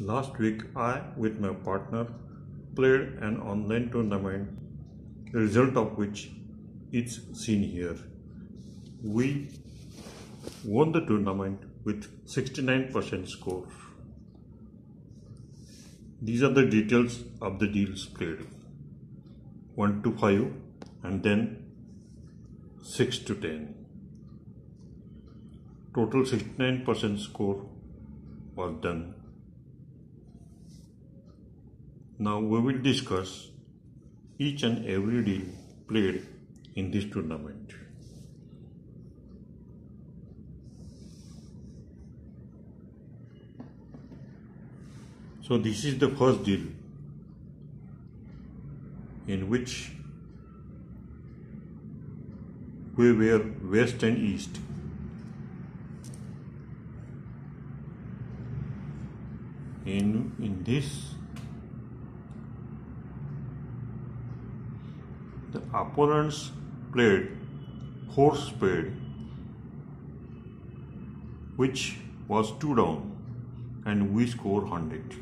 Last week, I, with my partner, played an online tournament, the result of which is seen here. We won the tournament with 69% score. These are the details of the deals played 1 to 5 and then 6 to 10. Total 69% score was done. Now we will discuss each and every deal played in this tournament. So this is the first deal in which we were west and east. In, in this the opponents played four spade which was two down and we score 100